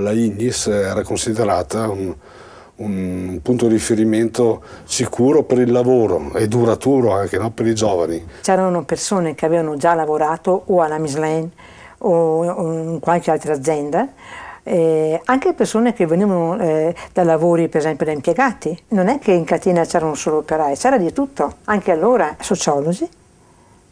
la Ignis era considerata un, un punto di riferimento sicuro per il lavoro e duraturo anche no? per i giovani. C'erano persone che avevano già lavorato o alla Michelin o in qualche altra azienda, eh, anche persone che venivano eh, da lavori per esempio da impiegati. Non è che in catena c'erano solo operai, c'era di tutto, anche allora sociologi,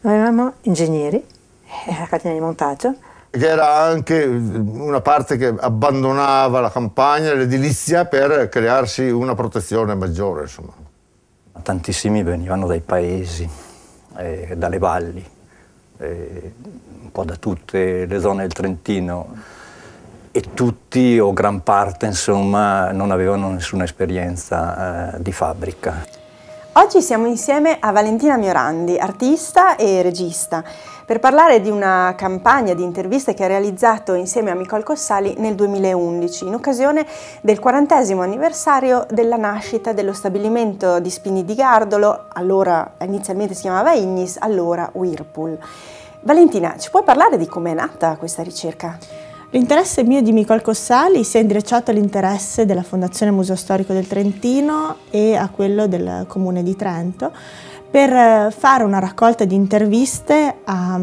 avevamo ingegneri, eh, la catena di montaggio, che era anche una parte che abbandonava la campagna, l'edilizia per crearsi una protezione maggiore. Insomma. Tantissimi venivano dai paesi, eh, dalle valli, eh, un po' da tutte le zone del Trentino e tutti o gran parte insomma non avevano nessuna esperienza eh, di fabbrica. Oggi siamo insieme a Valentina Miorandi, artista e regista per parlare di una campagna di interviste che ha realizzato insieme a Nicole Cossali nel 2011, in occasione del 40 anniversario della nascita dello stabilimento di Spini di Gardolo, allora inizialmente si chiamava Ignis, allora Whirlpool. Valentina, ci puoi parlare di come è nata questa ricerca? L'interesse mio di Nicole Cossali si è intrecciato all'interesse della Fondazione Museo Storico del Trentino e a quello del Comune di Trento, per eh, fare una raccolta di interviste a,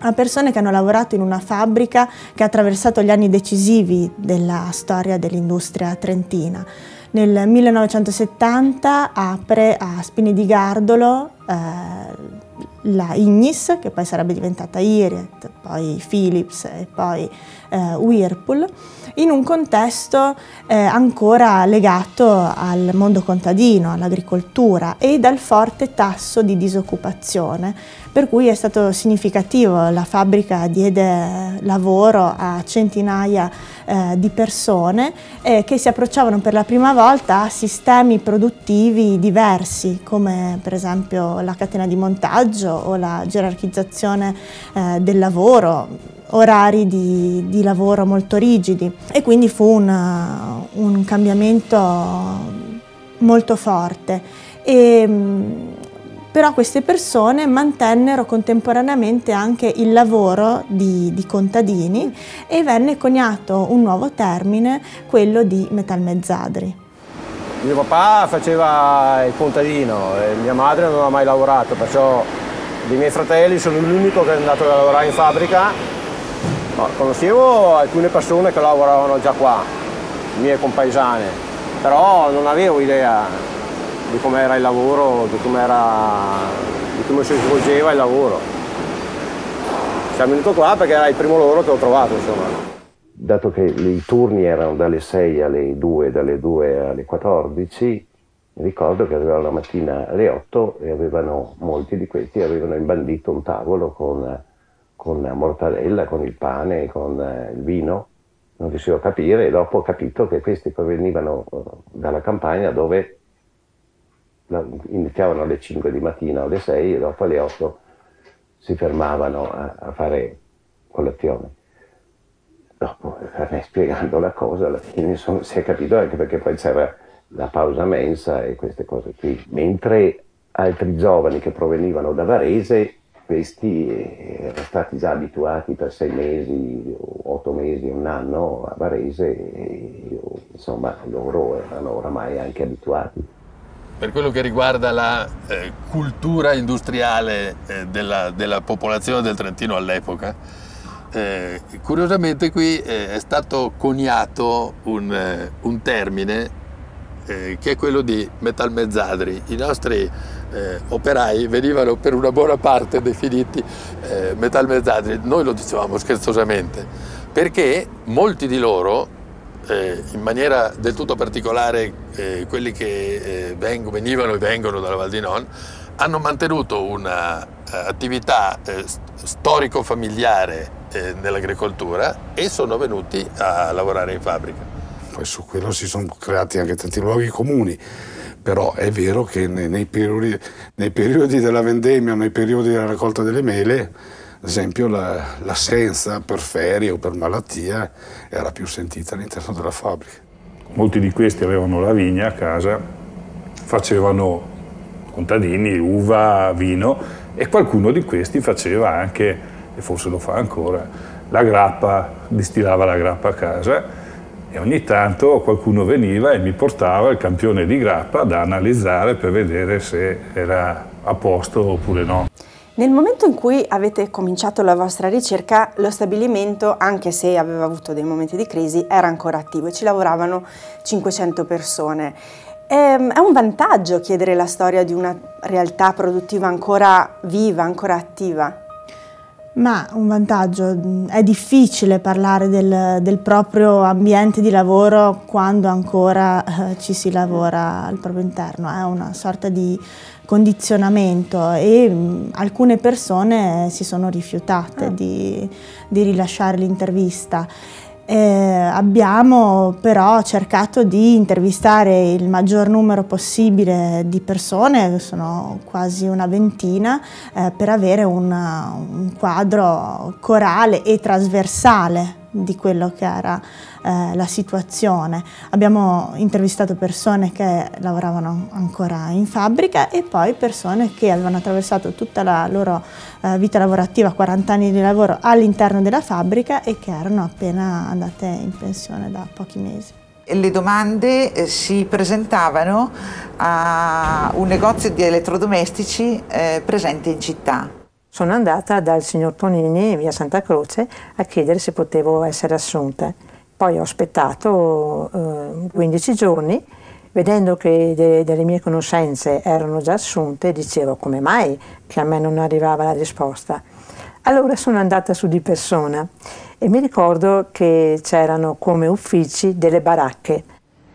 a, persone che hanno lavorato in una fabbrica che ha attraversato gli anni decisivi della storia dell'industria trentina. Nel 1970 apre a Spini di Gardolo eh, la Ignis, che poi sarebbe diventata Iriet, poi Philips e poi eh, Whirlpool, in un contesto eh, ancora legato al mondo contadino, all'agricoltura e dal forte tasso di disoccupazione, per cui è stato significativo, la fabbrica diede lavoro a centinaia eh, di persone eh, che si approcciavano per la prima volta a sistemi produttivi diversi, come per esempio la catena di montaggio o la gerarchizzazione eh, del lavoro, orari di, di, lavoro molto rigidi e quindi fu un, un cambiamento molto forte. E, però queste persone mantennero contemporaneamente anche il lavoro di, di, contadini e venne coniato un nuovo termine, quello di metalmezzadri. Mio papà faceva il contadino e mia madre non ha mai lavorato, perciò dei miei fratelli sono l'unico che è andato a lavorare in fabbrica. No, conoscevo alcune persone che lavoravano già qua, mie compaesane, però non avevo idea di com'era il lavoro, di, com di come si svolgeva il lavoro. Siamo venuti qua perché era il primo lavoro che ho trovato, insomma. Dato che i turni erano dalle 6 alle 2, dalle 2 alle 14, ricordo che arrivavano la mattina alle 8 e avevano, molti di questi avevano imbandito un tavolo con, con la mortadella, con il pane, con eh, il vino. Non riuscivo a capire e dopo ho capito che questi provenivano eh, dalla campagna dove iniziavano alle 5 di mattina o alle 6 e dopo alle 8 si fermavano a, a fare colazione. Dopo, me spiegando la cosa, alla fine sono, si è capito anche perché poi c'era la pausa mensa e queste cose qui. Mentre altri giovani che provenivano da Varese, questi erano stati già abituati per sei mesi, otto mesi, un anno a Varese e insomma loro erano oramai anche abituati per quello che riguarda la eh, cultura industriale eh, della, della, popolazione del Trentino all'epoca, eh, curiosamente qui eh, è stato coniato un, eh, un termine eh, che è quello di metalmezzadri. I nostri operai venivano per una buona parte definiti metalmezzadri, noi lo dicevamo scherzosamente, perché molti di loro eh, in maniera del tutto particolare eh, quelli che eh, vengo, venivano e vengono dalla Val di Non hanno mantenuto un'attività eh, storico-familiare eh, nell'agricoltura e sono venuti a lavorare in fabbrica. Poi su quello si sono creati anche tanti luoghi comuni, però è vero che nei, nei, periodi, nei periodi della vendemmia, nei periodi della raccolta delle mele, ad esempio l'assenza per ferie o per malattia era più sentita all'interno della fabbrica. Molti di questi avevano la vigna a casa, facevano contadini, uva, vino e qualcuno di questi faceva anche, e forse lo fa ancora, la grappa, distillava la grappa a casa e ogni tanto qualcuno veniva e mi portava il campione di grappa da analizzare per vedere se era a posto oppure no. Nel momento in cui avete cominciato la vostra ricerca, lo stabilimento, anche se aveva avuto dei momenti di crisi, era ancora attivo e ci lavoravano 500 persone. Ehm, è un vantaggio chiedere la storia di una realtà produttiva ancora viva, ancora attiva? Ma un vantaggio, è difficile parlare del, del proprio ambiente di lavoro quando ancora eh, ci si lavora al proprio interno, è una sorta di condizionamento e mh, alcune persone si sono rifiutate ah. di, di rilasciare l'intervista. Eh, abbiamo però cercato di intervistare il maggior numero possibile di persone, sono quasi una ventina, eh, per avere una, un quadro corale e trasversale di quello che era eh, la situazione. Abbiamo intervistato persone che lavoravano ancora in fabbrica e poi persone che avevano attraversato tutta la loro eh, vita lavorativa, 40 anni di lavoro all'interno della fabbrica e che erano appena andate in pensione da pochi mesi. Le domande eh, si presentavano a un negozio di elettrodomestici eh, presente in città. Sono andata dal signor Tonini via Santa Croce a chiedere se potevo essere assunta. Poi ho aspettato eh, 15 giorni, vedendo che de delle mie conoscenze erano già assunte, dicevo come mai che a me non arrivava la risposta. Allora sono andata su di persona e mi ricordo che c'erano come uffici delle baracche.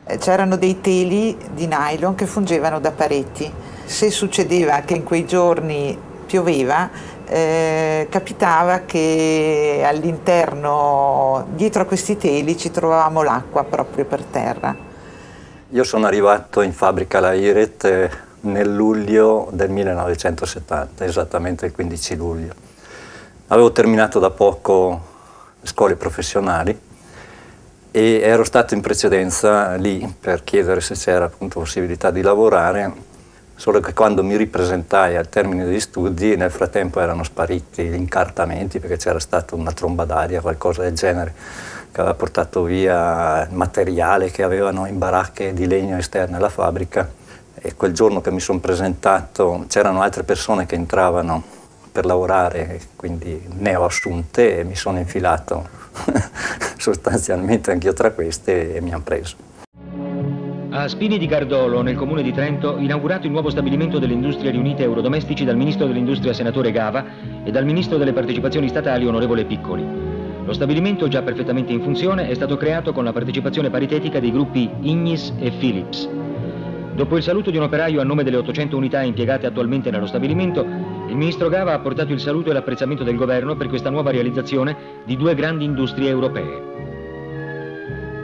Eh, c'erano dei teli di nylon che fungevano da pareti. Se succedeva che in quei giorni pioveva, eh, capitava che all'interno, dietro a questi teli, ci trovavamo l'acqua proprio per terra. Io sono arrivato in fabbrica alla IRET nel luglio del 1970, esattamente il 15 luglio. Avevo terminato da poco le scuole professionali e ero stato in precedenza lì per chiedere se c'era appunto possibilità di lavorare solo che quando mi ripresentai al termine degli studi nel frattempo erano spariti gli incartamenti perché c'era stata una tromba d'aria, qualcosa del genere, che aveva portato via materiale che avevano in baracche di legno esterne alla fabbrica e quel giorno che mi sono presentato c'erano altre persone che entravano per lavorare, quindi ne ho assunte e mi sono infilato sostanzialmente anch'io tra queste e mi hanno preso. A Spini di Gardolo, nel comune di Trento, inaugurato il nuovo stabilimento delle industrie riunite eurodomestici dal ministro dell'industria senatore Gava e dal ministro delle partecipazioni statali onorevole Piccoli. Lo stabilimento, già perfettamente in funzione, è stato creato con la partecipazione paritetica dei gruppi Ignis e Philips. Dopo il saluto di un operaio a nome delle 800 unità impiegate attualmente nello stabilimento, il ministro Gava ha portato il saluto e l'apprezzamento del governo per questa nuova realizzazione di due grandi industrie europee.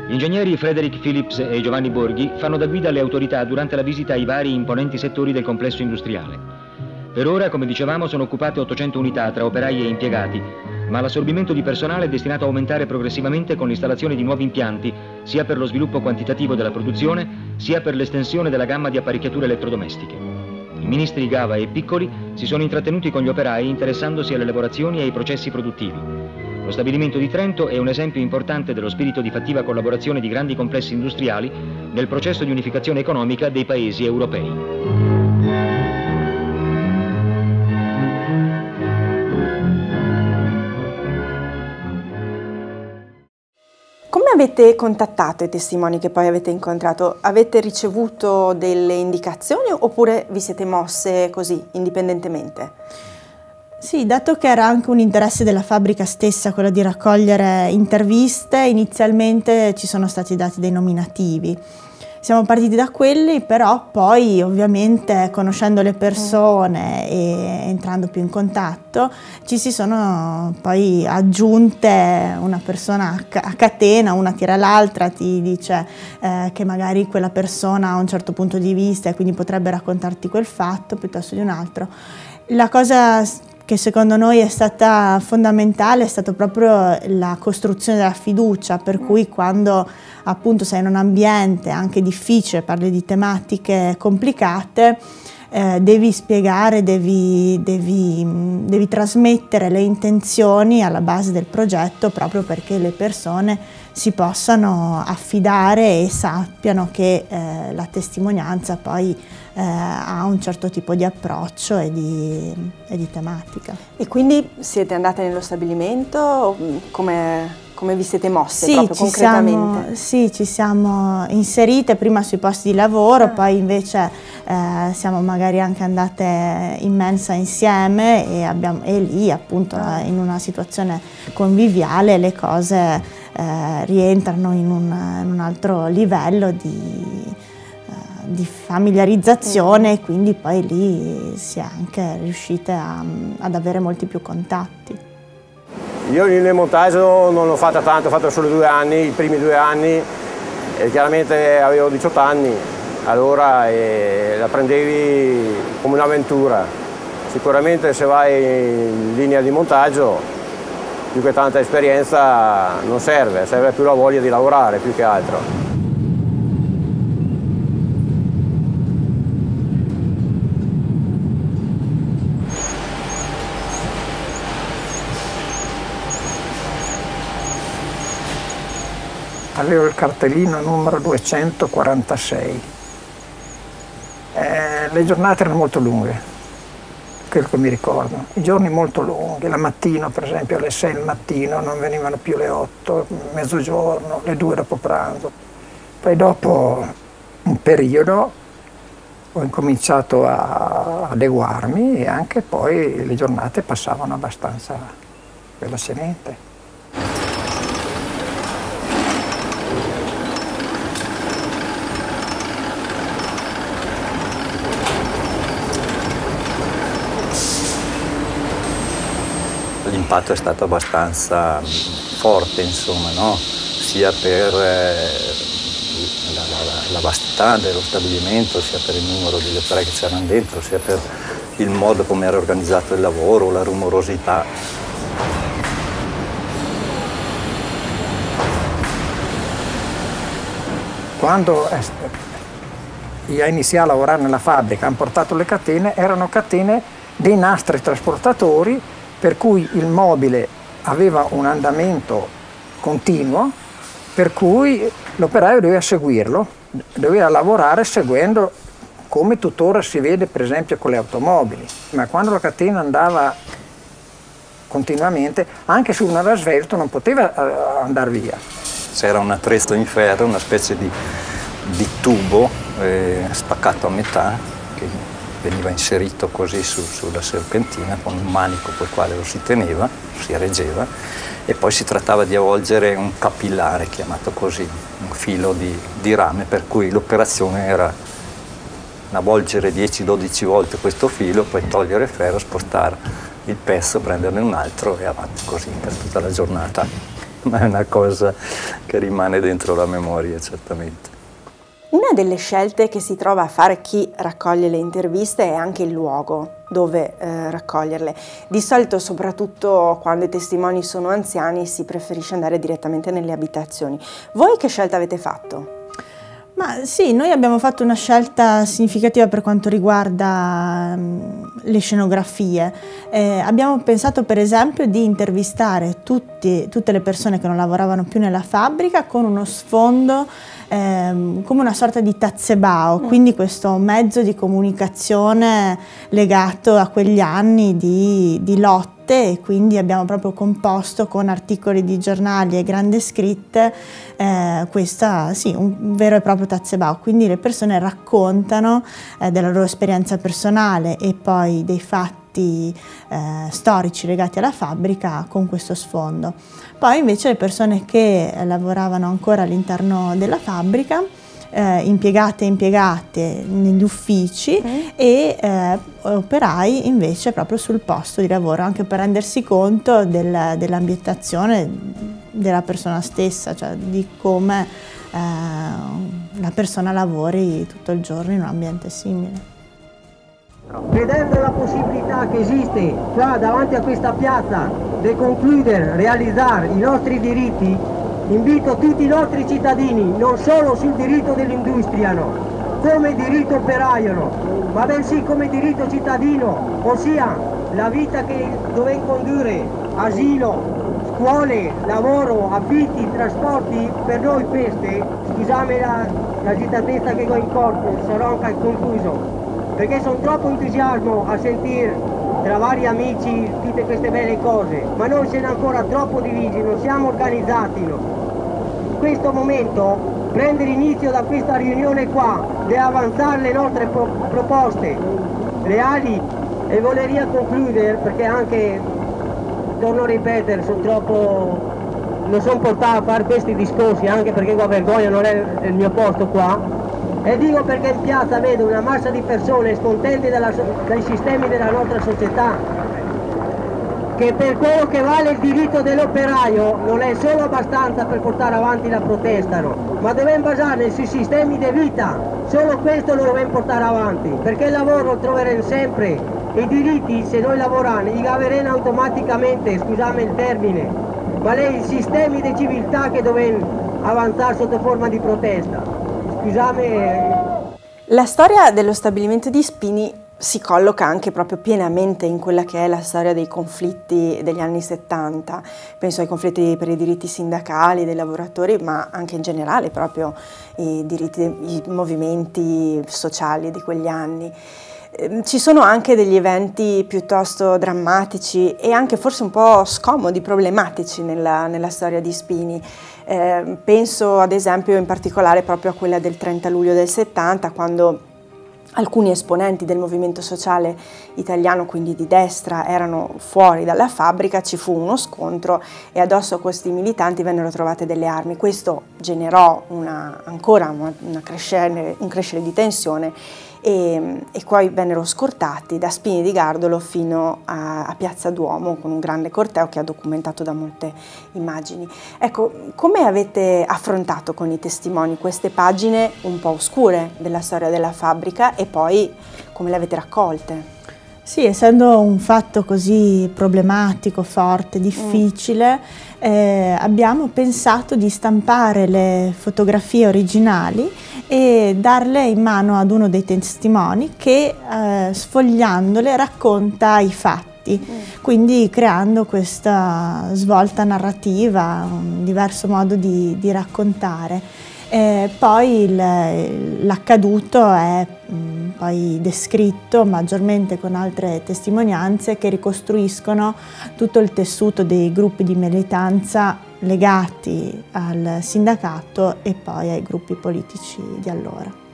Gli ingegneri Frederick Phillips e Giovanni Borghi fanno da guida alle autorità durante la visita ai vari imponenti settori del complesso industriale. Per ora, come dicevamo, sono occupate 800 unità tra operai e impiegati, ma l'assorbimento di personale è destinato a aumentare progressivamente con l'installazione di nuovi impianti, sia per lo sviluppo quantitativo della produzione, sia per l'estensione della gamma di apparecchiature elettrodomestiche. I ministri Gava e Piccoli si sono intrattenuti con gli operai interessandosi alle lavorazioni e ai processi produttivi. Lo stabilimento di Trento è un esempio importante dello spirito di fattiva collaborazione di grandi complessi industriali nel processo di unificazione economica dei paesi europei. Come avete contattato i testimoni che poi avete incontrato? Avete ricevuto delle indicazioni oppure vi siete mosse così, indipendentemente? Sì, dato che era anche un interesse della fabbrica stessa quello di raccogliere interviste, inizialmente ci sono stati dati dei nominativi. Siamo partiti da quelli, però poi ovviamente conoscendo le persone e entrando più in contatto ci si sono poi aggiunte una persona a catena, una tira l'altra, ti dice eh, che magari quella persona ha un certo punto di vista e quindi potrebbe raccontarti quel fatto piuttosto di un altro. La cosa che secondo noi è stata fondamentale è stata proprio la costruzione della fiducia, per cui quando appunto sei in un ambiente anche difficile, parli di tematiche complicate, eh, devi spiegare, devi, devi, devi, trasmettere le intenzioni alla base del progetto proprio perché le persone si possano affidare e sappiano che eh, la testimonianza poi eh, ha un certo tipo di approccio e di, e di, tematica. E quindi siete andate nello stabilimento? Come come vi siete mosse sì, proprio concretamente? Siamo, sì, ci siamo inserite prima sui posti di lavoro, ah. poi invece eh, siamo magari anche andate in mensa insieme e, abbiamo, e lì appunto ah. in una situazione conviviale le cose eh, rientrano in un, in un, altro livello di, eh, di familiarizzazione e mm. quindi poi lì si è anche riuscite a, ad avere molti più contatti. Io il montaggio non l'ho fatta tanto, ho fatto solo due anni, i primi due anni e chiaramente avevo 18 anni, allora eh, la prendevi come un'avventura. Sicuramente se vai in linea di montaggio più che tanta esperienza non serve, serve più la voglia di lavorare più che altro. Avevo il cartellino numero 246. Eh, le giornate erano molto lunghe, quello che mi ricordo, i giorni molto lunghi, la mattina per esempio alle 6 del mattino non venivano più le 8, mezzogiorno, le 2 dopo pranzo. Poi dopo un periodo ho incominciato a adeguarmi e anche poi le giornate passavano abbastanza velocemente. L'impatto è stato abbastanza forte, insomma, no? sia per eh, la, la, la, vastità dello stabilimento, sia per il numero degli operai che c'erano dentro, sia per il modo come era organizzato il lavoro, la rumorosità. Quando io iniziai a lavorare nella fabbrica, hanno portato le catene, erano catene dei nastri trasportatori per cui il mobile aveva un andamento continuo, per cui l'operaio doveva seguirlo, doveva lavorare seguendo come tuttora si vede per esempio con le automobili, ma quando la catena andava continuamente, anche su un svelto non poteva eh, andare via. C'era un attrezzo in ferro, una specie di, di tubo eh, spaccato a metà, veniva inserito così su, sulla serpentina con un manico col quale lo si teneva, si reggeva e poi si trattava di avvolgere un capillare chiamato così, un filo di, di rame per cui l'operazione era avvolgere 10-12 volte questo filo, poi togliere il ferro, spostare il pezzo, prenderne un altro e avanti così per tutta la giornata. Ma è una cosa che rimane dentro la memoria certamente. Una delle scelte che si trova a fare chi raccoglie le interviste è anche il luogo dove eh, raccoglierle. Di solito, soprattutto quando i testimoni sono anziani, si preferisce andare direttamente nelle abitazioni. Voi che scelta avete fatto? Ma sì, noi abbiamo fatto una scelta significativa per quanto riguarda um, le scenografie. Eh, abbiamo pensato per esempio di intervistare tutti, tutte le persone che non lavoravano più nella fabbrica con uno sfondo ehm, come una sorta di tazzebao, mm. quindi questo mezzo di comunicazione legato a quegli anni di, di lotta e quindi abbiamo proprio composto con articoli di giornali e grandi scritte eh, questa, sì, un vero e proprio tazzebao, quindi le persone raccontano eh, della loro esperienza personale e poi dei fatti eh, storici legati alla fabbrica con questo sfondo. Poi invece le persone che lavoravano ancora all'interno della fabbrica eh, impiegate e impiegate negli uffici mm. e eh, operai invece proprio sul posto di lavoro, anche per rendersi conto del, dell'ambientazione della persona stessa, cioè di come eh, la persona lavori tutto il giorno in un ambiente simile. Vedendo la possibilità che esiste qua davanti a questa piazza di concludere, realizzare i nostri diritti, invito tutti i nostri cittadini, non solo sul diritto dell'industria, no, come diritto operaio, ma bensì come diritto cittadino, ossia la vita che dove condurre, asilo, scuole, lavoro, affitti, trasporti, per noi queste, scusate la, l'agitatezza che ho in corpo, sarò anche concluso, perché sono troppo entusiasmo a sentire tra vari amici tutte queste belle cose, ma noi siamo ancora troppo divisi, non siamo organizzati. No. Questo momento prendere inizio da questa riunione qua, di avanzare le nostre pro proposte reali e voleria concludere perché anche, torno a ripetere, sono troppo, non sono portato a fare questi discorsi anche perché qua vergogna non è il mio posto qua. E dico perché in piazza vedo una massa di persone scontenti dalla, dai sistemi della nostra società che per quello che vale il diritto dell'operaio non è solo abbastanza per portare avanti la protesta, no? ma dobbiamo basarne sui sistemi di vita, solo questo lo dobbiamo portare avanti, perché il lavoro troveremo sempre, i diritti se noi lavoriamo li avremo automaticamente, scusate il termine, ma è i sistemi di civiltà che dobbiamo avanzare sotto forma di protesta. Scusate. La storia dello stabilimento di Spini si colloca anche proprio pienamente in quella che è la storia dei conflitti degli anni 70, penso ai conflitti per i diritti sindacali dei lavoratori, ma anche in generale proprio i, diritti, i movimenti sociali di quegli anni. Ehm, ci sono anche degli eventi piuttosto drammatici e anche forse un po' scomodi, problematici nella, nella storia di Spini. Eh, penso ad esempio in particolare proprio a quella del 30 luglio del 70, quando alcuni esponenti del movimento sociale italiano, quindi di destra, erano fuori dalla fabbrica, ci fu uno scontro e addosso a questi militanti vennero trovate delle armi. Questo generò una, ancora una, una crescere, un crescere di tensione e, e, poi vennero scortati da Spini di Gardolo fino a, a, Piazza Duomo con un grande corteo che ha documentato da molte immagini. Ecco, come avete affrontato con i testimoni queste pagine un po' oscure della storia della fabbrica e poi come le avete raccolte? Sì, essendo un fatto così problematico, forte, difficile, mm. eh, abbiamo pensato di stampare le fotografie originali e darle in mano ad uno dei testimoni che eh, sfogliandole racconta i fatti, mm. quindi creando questa svolta narrativa, un diverso modo di, di raccontare. Eh, poi l'accaduto è mh, mm, poi descritto maggiormente con altre testimonianze che ricostruiscono tutto il tessuto dei gruppi di militanza legati al sindacato e poi ai gruppi politici di allora.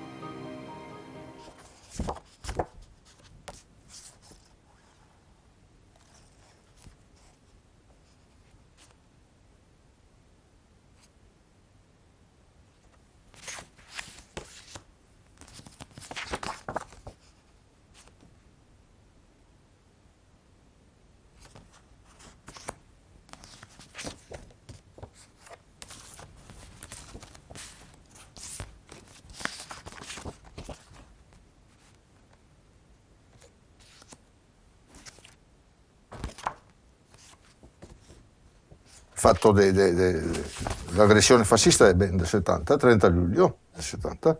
Fatto dell'aggressione fascista è ben del 70, 30 luglio del 70,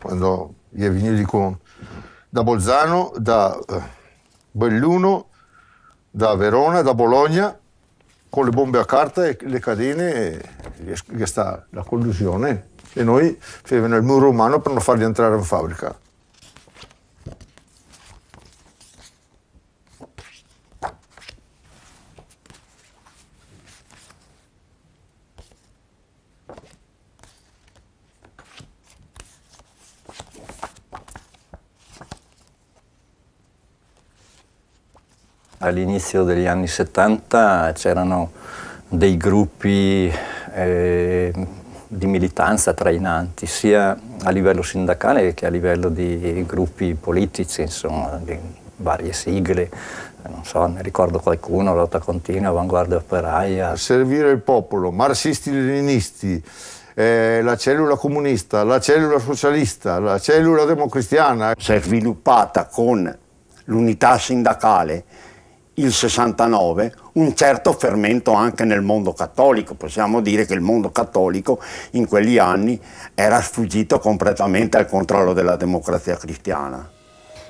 quando gli è venuti con, da Bolzano, da eh, Belluno, da Verona, da Bologna, con le bombe a carta e le catene, che sta la collusione, e noi facevano il muro umano per non farli entrare in fabbrica. All'inizio degli anni 70 c'erano dei gruppi eh, di militanza trainanti, sia a livello sindacale che a livello di gruppi politici, insomma, di varie sigle, non so, ne ricordo qualcuno, Lotta Continua, Avanguardia Operaia. Servire il popolo, marxisti-leninisti, eh, la cellula comunista, la cellula socialista, la cellula democristiana. Si è sviluppata con l'unità sindacale il 69 un certo fermento anche nel mondo cattolico. Possiamo dire che il mondo cattolico in quegli anni era sfuggito completamente al controllo della democrazia cristiana.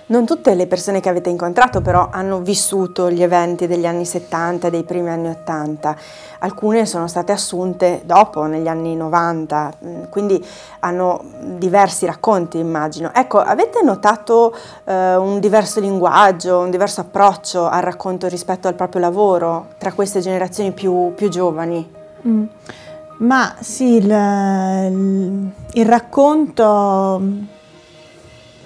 Non tutte le persone che avete incontrato però hanno vissuto gli eventi degli anni 70 e dei primi anni 80, alcune sono state assunte dopo, negli anni 90, mm, quindi hanno diversi racconti immagino. Ecco, avete notato eh, un diverso linguaggio, un diverso approccio al racconto rispetto al proprio lavoro tra queste generazioni più, più giovani? Mm. Ma sì, il, il, il racconto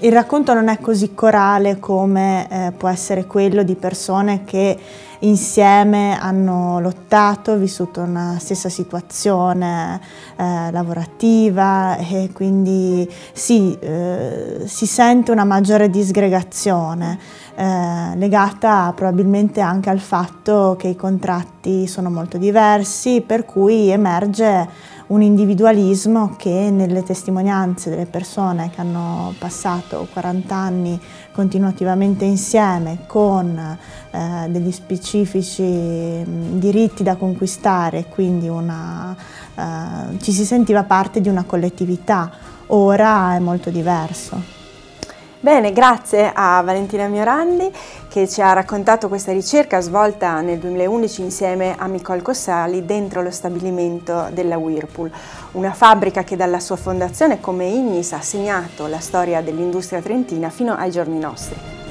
il racconto non è così corale come eh, può essere quello di persone che insieme hanno lottato, vissuto una stessa situazione eh, lavorativa e quindi sì, eh, si sente una maggiore disgregazione eh, legata probabilmente anche al fatto che i contratti sono molto diversi per cui emerge un individualismo che nelle testimonianze delle persone che hanno passato 40 anni continuativamente insieme con eh, degli specifici mh, diritti da conquistare, quindi una, eh, ci si sentiva parte di una collettività, ora è molto diverso. Bene, grazie a Valentina Miorandi che ci ha raccontato questa ricerca svolta nel 2011 insieme a Nicole Cossali dentro lo stabilimento della Whirlpool, una fabbrica che dalla sua fondazione come Ignis ha segnato la storia dell'industria trentina fino ai giorni nostri.